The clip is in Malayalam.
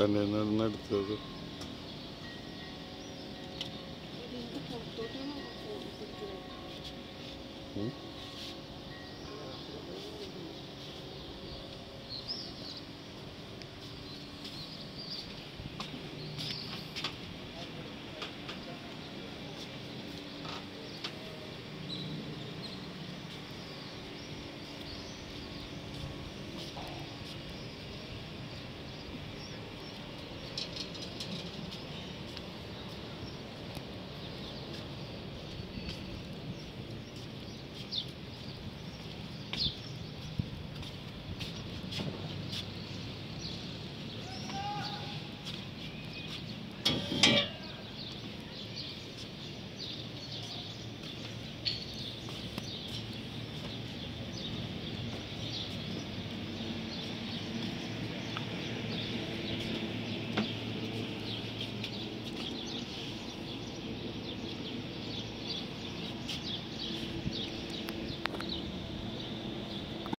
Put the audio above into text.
തന്നെ നിന്ന് എടുത്തത്. ഇതിന്റെ